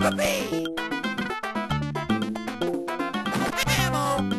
Whoopee! Ammo!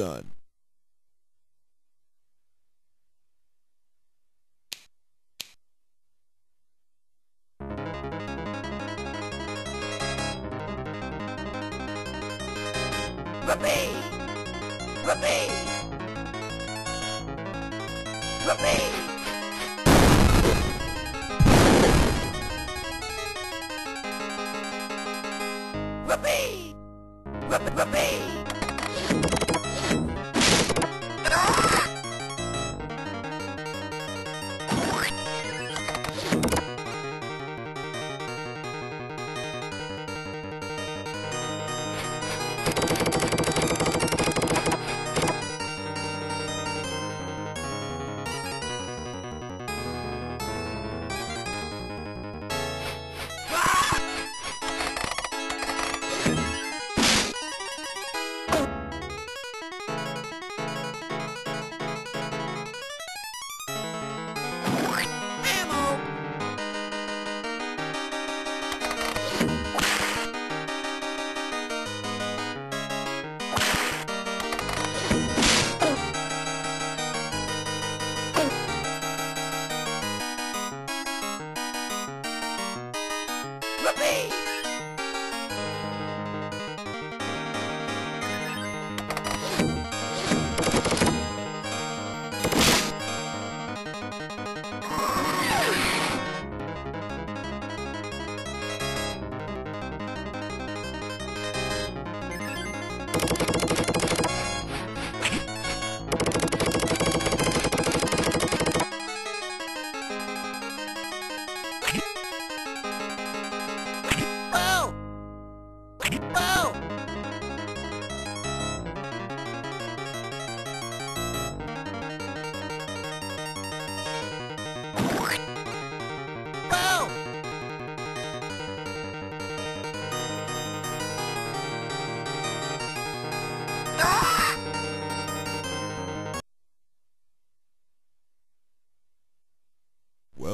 Whoopee! Whoopee! Whoopee! Whoopee!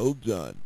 Well done.